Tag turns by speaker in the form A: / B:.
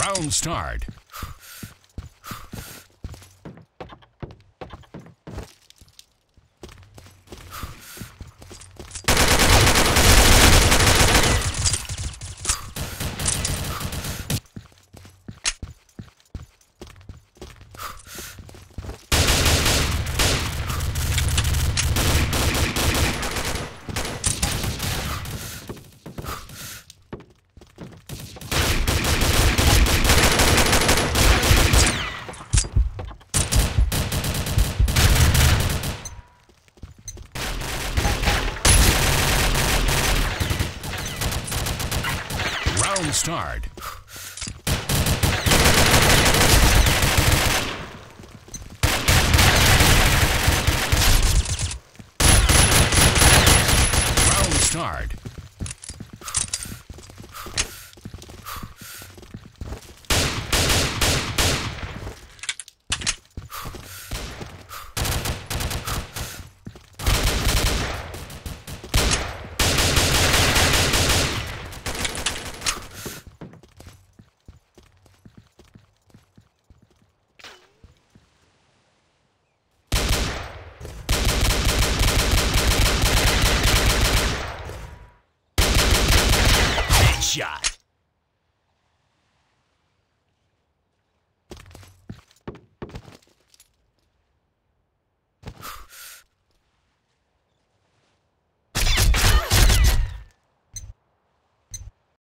A: Round start. round start. shot.